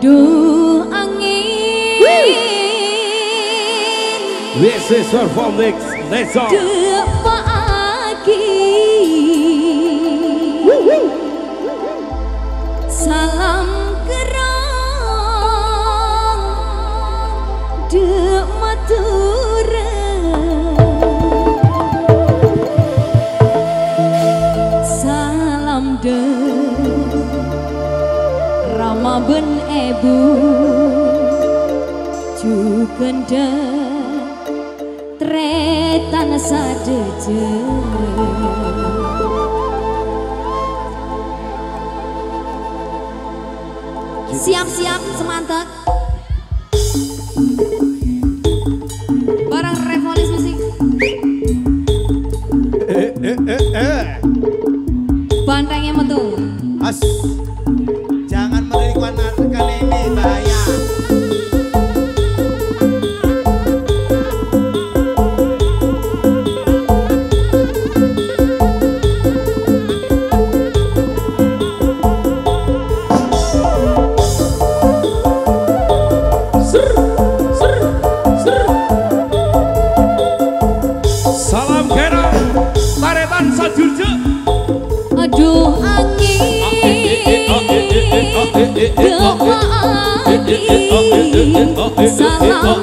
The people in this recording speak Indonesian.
Du angin. This is her form Let's go. nyuwun ebu jugende tretan sadejeng siap-siap semantek barang revolis musik. Eh eh eh eh. Bantengnya metu. As. Salam